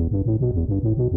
Thank you.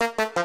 you